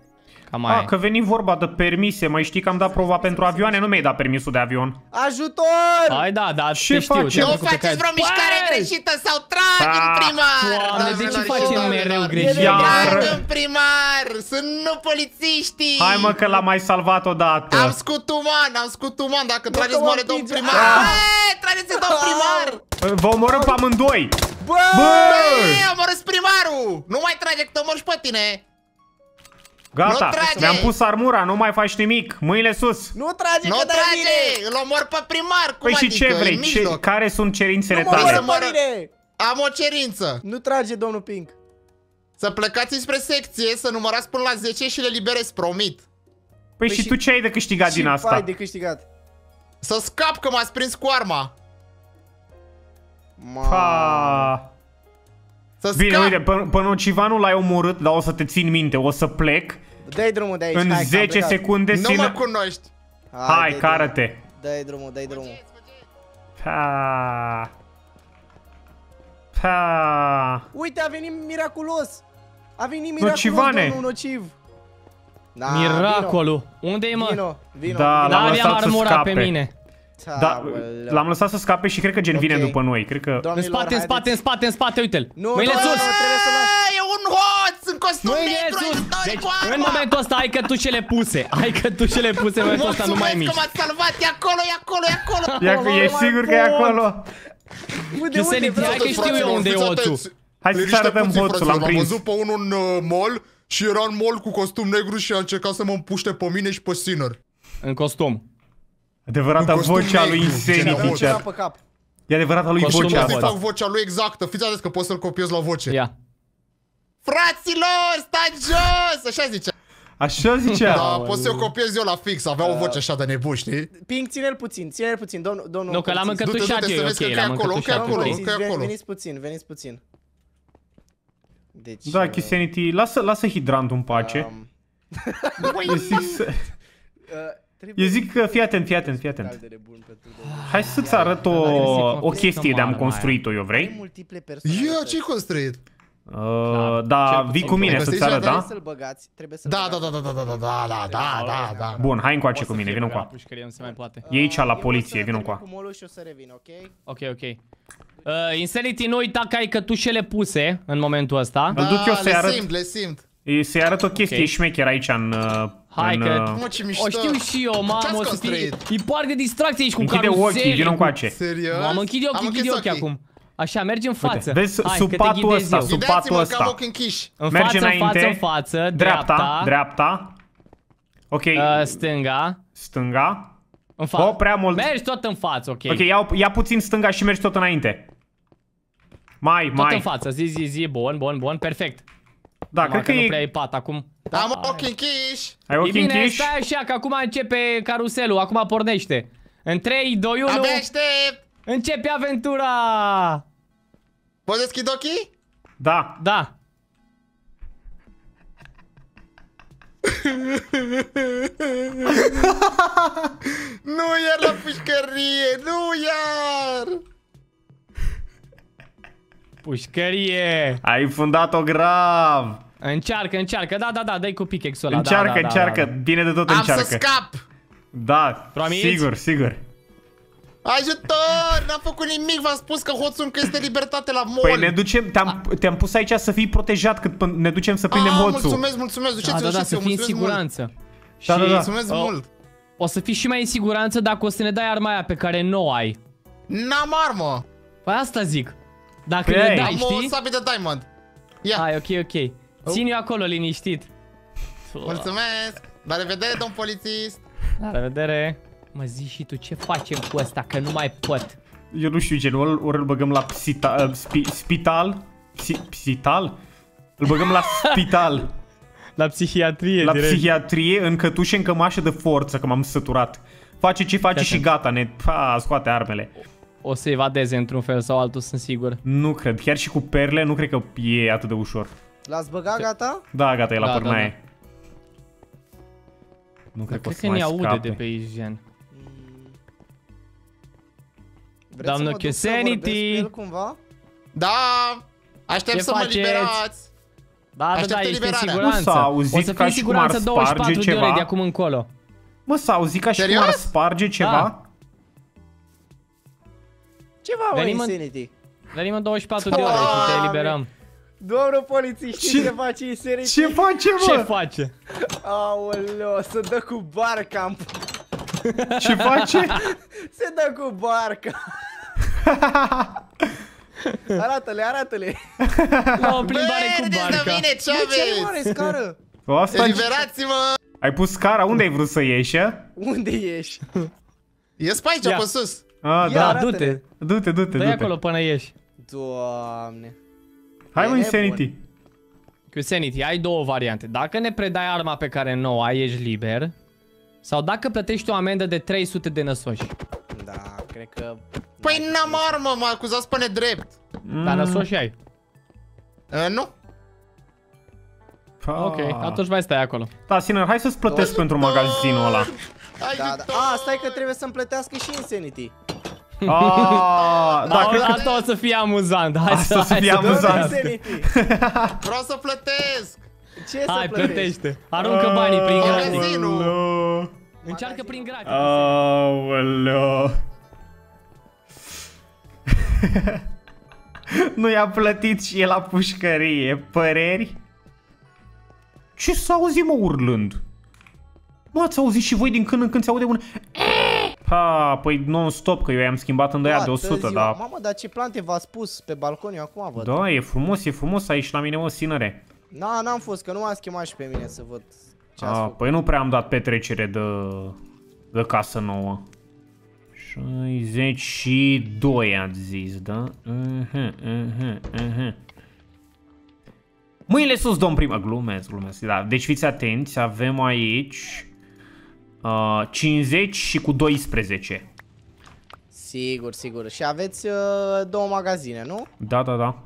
Cam mai. A, că veni vorba de permise, mai știi că am dat prova pentru avioane, nu mi-ai dat permisul de avion. Ajutor! Hai da, da, Ce te știu. facem? te-am Nu făcut pe faceți care- vreo mișcare Băi! greșită sau trag în Ah, primar! Doamne, de ce Doamnelor și facem domnilor. mereu greșit? Iar- Trag în primar! Sunt nu polițiștii! Hai mă că l-am mai salvat odată. Am scutuman, am scutuman, dacă Nu trageți că mă moare domn împinge. primar! Ah! Băi, trageți domn primar! Vă omorâm pe amândoi. Bă! Băi, omorâți primarul! Nu mai trage că te omori și pe tine! Gata, Nu trage! mi-am pus armura, nu mai faci nimic. Mâinile sus. Nu trage Nu că dai trage! mine! Îl omor pe primar! Cum Păi și adică? ce În vrei? Ce, mijloc. care sunt cerințele Nu mă tale? să omoră pe moară. mine! Am o cerință! Nu trage, domnul Pink. Să plecați spre secție, să numărați până la 10 și le liberezi, promit. Păi Păi și și- tu ce ai de câștigat din Și asta? ai de câștigat. Să scap că m-ați prins cu arma. Ma... Pa. Să Bine, scap. uite, pe, pe Nocivanu l-ai omorât, dar o să te țin minte, o să plec Dai drumul de aici, în hai, că am 10 plecat. secunde Nu țin... mă cunoști. Hai, dai cară-te. drumul. Dai drumul, dai drumul. Pa. Pa. Uite, a venit miraculos! A venit miraculos, Nocivane. domnul nociv! Da, Miracolul. Unde e, mă? Vino, vino, Da, vino. Da, L-am aveam lăsat să armura pe scape. mine. Da, Aoleu. l-am lăsat să scape și cred că gen vine Ok. după noi. Cred că... În Domnilor, spate, în spate, în haideți. spate, în spate, uite-l. Nu, Mâinile nu, sus! nu, trebuie să lași. E un hoț în costum Mâinile negru, sus! ajutor Deci, cu arma. în momentul ăsta ai cătușele puse. Ai cătușele puse, în momentul ăsta nu mai Mulțumesc că miști. m-ați salvat, e acolo, e acolo, e acolo. Ia, nu e mai sigur că e pot. acolo? Unde, Ce se unde? ridică? Vreau Hai să- că știu eu unde e oțul. Hai să-ți Liniște arătăm puțin, hoțul, l-am fraților, prins. Am văzut pe unul în uh, mall și era în mall cu costum negru și a încercat să mă împuște pe mine și pe Sinner. În costum. Adevărata În costum vocea lui negru, Insanity, general. Ceva chiar. pe cap. E adevărata lui Costum vocea negru. Să-i asta. fac vocea lui exactă. Fiți atenți că pot să-l copiez la voce. Ia. Fraților, stați jos! Așa zice. Așa zicea. Da, pot să-i o copiez eu la fix. Avea o voce așa de nebun, știi? Pink, ține-l puțin, ține-l puțin, domnul, domnul Nu, că l-am polițist. încătușat Du-te, du-te, eu, să vezi ok, că e l-am acolo, că e încătușat. acolo. ok. Polițist, că e ven- acolo. Veniți puțin, veniți puțin. Deci... Da, uh, Chisanity, lasă, lasă hidrantul în pace. um, [LAUGHS] Eu zic să... uh, trebuie Eu zic că, fii atent, fii atent, fii cal atent. de nebun pentru domnul. Hai să-ți arăt o, o chestie de-am construit-o eu, Are vrei? multiple Ia, personalități. ce-i construit? Uh, da, cel vii puțin. cu mine Trebuie să-ți să-i arăt, Trebuie da? să-l băgați, trebuie să-l Da, da, băgați. da, da, da, da, da, da, da, da, da, da. Bun, hai încoace O cu să mine, fie vină pe la cu pușcărie, nu se mai poate. E aici la Eu o poliție, să vină termin cu cu molul și o să revin, ok? Ok, ok. Uh, Insanity, nu uita că ai cătușele puse în momentul ăsta. Îl duc eu Da, să-i le arăt. simt, le simt. E, Să-i arăt o chestie Ok. șmecher aici în... uh, Hai în, că- uh, Mă, ce mișto. O știu și eu, mamă, Ce-ați o să fie... construit? E parc de distracție aici cu Închide carusele. ochii, vină cu- încoace. Serios? Mamă, închide ochii, Am închide închis ochii acum. Așa, mergi în față. vezi, Hai, sub că te patul ghidez ăsta, eu. sub- Ghidați-mă patul că ăsta. am ochii închiși. În Merge față, în înainte. față, în față, Dreapta, dreapta, dreapta. Ok, uh, stânga, stânga. în față. Oh, prea mult. Mergi tot în față, ok. Ok, ia, ia puțin stânga și mergi tot înainte. Mai, Tot în mai. față, zi, zi, zi, bun, bun, bun, perfect. Da, Numai cred că nu prea e... e pat acum. Am ochii închiși. Ai E ochii bine, închiși? stai așa, că acum începe caruselul, acum pornește. În 3, 2, 1, Abia aștept. începe aventura! Poți deschid ochii? Da. Da. [LAUGHS] Nu iar la pușcărie, nu iar. Pușcărie! Ai fundat-o grav. Încearcă, încearcă, da, da, da, dai cu pickaxe-ul ăla, Încearcă, da, da, da, încearcă, da, da. bine de tot Am încearcă. să scap! Da, Promiți? sigur, sigur. Ajutor! N-am făcut nimic, v-am spus că hoțul încă este libertate la mall. Păi ne ducem, te-am, te-am pus aici să fii protejat cât până ne ducem să prindem Ah, hoțul. mulțumesc, mulțumesc, Da, duceți-vă, da, da, duceți-vă, să fii în mulțumesc mult. siguranță. Da, și da, da. Mulțumesc o, mult. o să fii și mai în siguranță dacă o să ne dai arma aia pe care nu o ai. N-am armă. Păi asta zic. Dacă Păi ne ai. dai, Am o știi? sabie de diamond. Ia, Hai, ok, ok. Ține acolo liniștit. [LAUGHS] mulțumesc. La revedere, domn polițist. La revedere. Mă zi și tu, ce facem cu ăsta, că nu mai pot. Eu nu știu ce, ori, ori îl băgăm la psita, uh, spi, spital? Psi, psital? Îl băgăm la spital, [LAUGHS] La psihiatrie, la psihiatrie, în cătușe, în cămașă de forță, că m-am săturat. Face ce face Gata. și gata, ne pa, scoate armele. O să evadeze într-un fel sau altul, sunt sigur. Nu cred, chiar și cu perle, nu cred că e atât de ușor. L-ați băgat gata? Da, gata, e la Da, da, pârnaie. Nu Dar cred că o cred să că mai ne aude scape. de pe Ijen. Vreți Doamnă să mă duc să Chesanity? vorbesc cu el cumva? Da, aștept Ce să mă faceți? liberați. Da, da, Aștept da, ești în eliberarea. siguranță. Nu s-a auzit o să ca fii în și cum ar siguranță sparge 24 de ore ceva? de acum încolo. Mă, s-a auzit ca și cum Serios? ar sparge ceva? Da. Ceva, mă, Venim în- Insanity. Venim în 24 de ore și te Doamne! eliberăm. Domnul polițist, Ce- știi ce face Insanity? Ce face, Ce mă? face? Aoleo, se dă cu barca în... Ce face? [LAUGHS] Se dă cu barca. [LAUGHS] arată-le, arată-le. La o plimbare cu Vedeți de barca. mine, ce Bă, ce mare aveți? scară? O, Asta Eliberați-mă! Ai pus scara? Unde ai vrut să ieși, a? Unde ești? Ies pe aici, Ia. pe sus. A, Ia, da. arată-le. Du-te, Du-te, du-te, dă du-te. acolo până ieși. Doamne. Hai mă, E Insanity. Cu Sanity, ai două variante. Dacă ne predai arma pe care nu o ai, ești liber. Sau dacă plătești o amendă de 300 de năsoși. Da, cred că... Păi n-am armă, mă acuzați pe nedrept. Dar năsoși ai. Uh, nu. Pa. Ok, atunci mai stai acolo. Da, Sinner, hai să-ți plătesc pentru magazinul ăla. Da, da. Ajutor! A, stai că trebuie să-mi plătească și Insanity. Ah, da, Da, cred că... asta o să fie amuzant. Hai Asta să, o să hai fie să amuzant. Domnul plătească. Insanity, Vreau să plătesc! ce să Hai, plătești? plătește. Aruncă banii prin Aoleu. gratis. Magazinul. Aoleu. Încearcă prin gratis. Aoleu. [LAUGHS] nu i-a plătit și el la pușcărie. Păreri? Ce s-a auzit, mă, urlând? Mă, ați auzit și voi din când în când se aude un... Ha, păi non-stop, că eu i-am schimbat în de aia de Toată 100, ziua. dar... Mamă, dar ce plante v-ați pus pe balcon, eu acum văd. Da, e frumos, e frumos aici la mine, mă, sinăre. Na, n-am fost, că nu m-a schimbat și pe mine să văd ce ați A, făcut. păi nu prea am dat petrecere de, de casă nouă. 62 ați zis, da? Uh-huh, uh-huh, uh-huh. Mâinile sus, domn primar. Glumesc, glumesc. Da. Deci fiți atenți, avem aici uh, 50 și cu 12. Sigur, sigur. Și aveți uh, două magazine, nu? Da, da, da.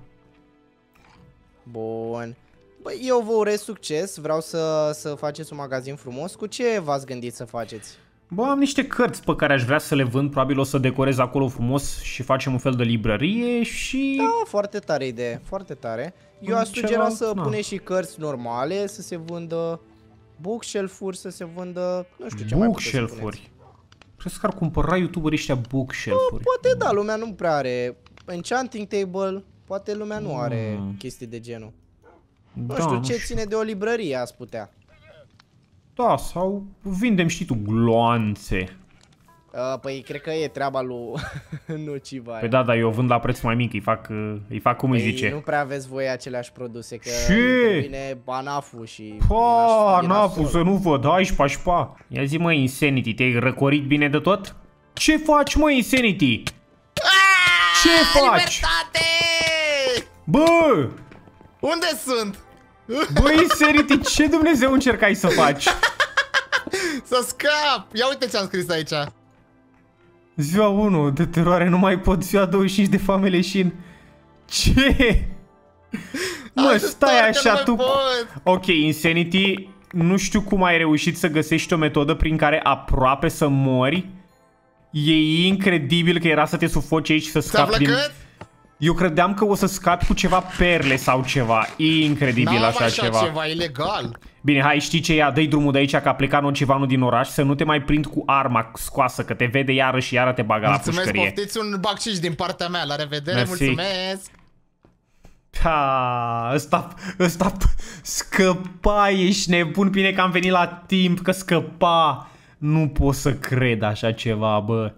Bun. Băi, eu vă urez succes, vreau să, să faceți un magazin frumos. Cu ce v-ați gândit să faceți? Bă, am niște cărți pe care aș vrea să le vând, probabil o să decorez acolo frumos și facem un fel de librărie și... Da, foarte tare idee, foarte tare. Eu aș Ceva, sugera să na. puneți și cărți normale, să se vândă bookshelf-uri, să se vândă, nu știu ce mai puteți să puneți. Bookshelf-uri. Crezi că ar cumpăra youtuberii ăștia bookshelf-uri? Poate da, lumea nu prea are enchanting table, poate lumea nu are Mm. chestii de genul. Da, Nu știu, ce ține de o librărie ați putea. Da, sau vindem, știi tu, gloanțe. Uh, păi cred că e treaba lui [LAUGHS] Nociva aia. Păi da, dar eu vând la preț mai mic, îi fac, uh, îi fac cum îi Păi zice. nu prea aveți voi aceleași produse, că Ce? vine banaful și... Pa, din aș- din n-a așsol. pus să nu văd, hai șpa, șpa. Ia zi mă, Insanity, te-ai răcorit bine de tot? Ce faci mă, Insanity? Ce faci? Libertate! Bă! Unde sunt? Bă, Insanity, ce Dumnezeu încercai să faci? [LAUGHS] Să scap! Ia uite ce am scris aici. Ziua 1 de teroare, nu mai pot, ziua 25 de foame leșin. Ce? Mă, Ajutor, stai că așa, nu mai tu... pot. Ok, Insanity, nu știu cum ai reușit să găsești o metodă prin care aproape să mori. E incredibil că era să te sufoci aici și să Ți-a scapi din... plăcut? Eu credeam că o să scapi cu ceva perle sau ceva. Incredibil N-am așa, așa ceva. ceva ilegal. Bine, hai, știi ce ia? Dă-i drumul de aici că a plecat nocivanul din oraș să nu te mai prind cu arma scoasă, că te vede iară și iară te bagă la Mulțumesc, pușcărie. poftiți un bacciș din partea mea. La revedere, Mersi. mulțumesc. Ha, ăsta, ăsta scăpa, ești nebun, bine că am venit la timp, că scăpa. Nu pot să cred așa ceva, bă.